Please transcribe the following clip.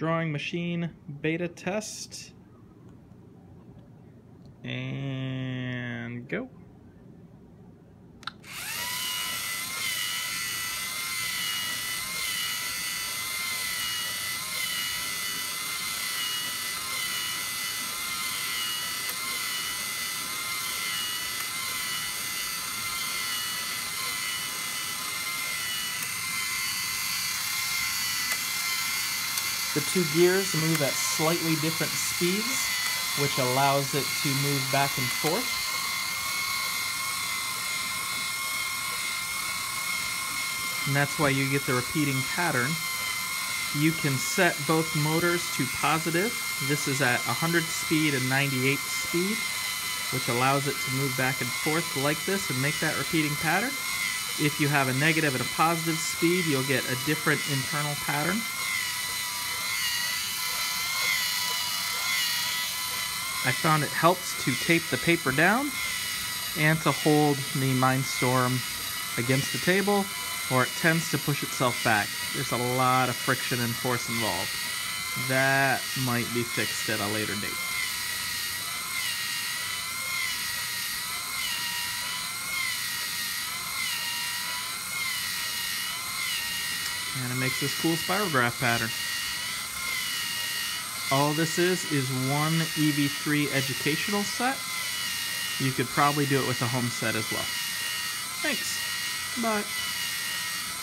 drawing machine beta test. And go. The two gears move at slightly different speeds, which allows it to move back and forth. And that's why you get the repeating pattern. You can set both motors to positive. This is at 100 speed and 98 speed, which allows it to move back and forth like this and make that repeating pattern. If you have a negative and a positive speed, you'll get a different internal pattern. I found it helps to tape the paper down and to hold the Mindstorm against the table or it tends to push itself back. There's a lot of friction and force involved. That might be fixed at a later date. And it makes this cool spirograph pattern. All this is is one EV3 educational set. You could probably do it with a home set as well. Thanks. Bye.